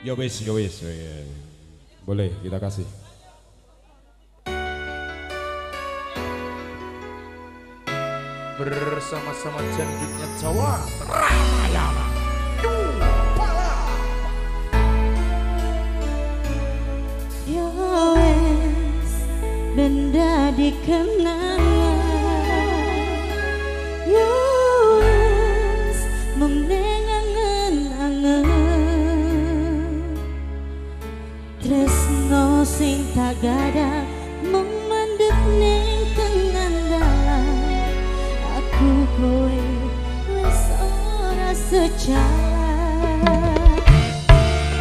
Ya wis, ya wis. Boleh kita kasih. Bersama-sama jandungnya Jawa Ramayana. Ya wes benda dikenangan sejalan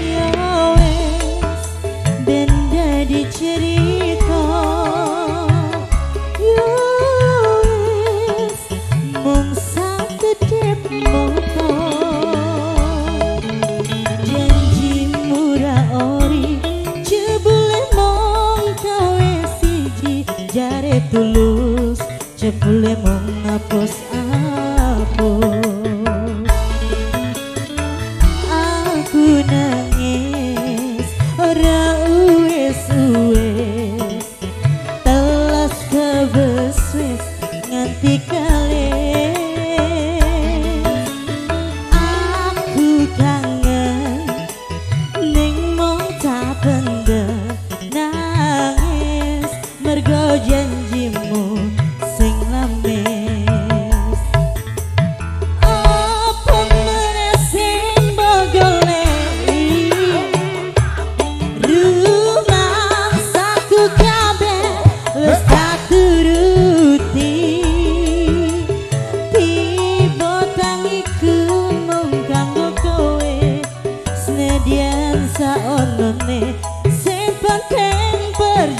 Ya wes benda dicerita. Ya wes mung sakedip moto Janji murah ori jebule mong kawe siji. Jare tulus jebule mong ngapus apus aku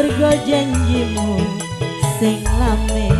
mergo janjimu sing lamis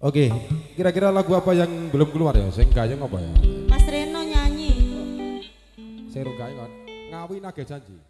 Oke, kira-kira lagu apa yang belum keluar ya? Saya nggak apa ya? Mas Reno nyanyi Saya rugai kan. Ngawi nagih janji.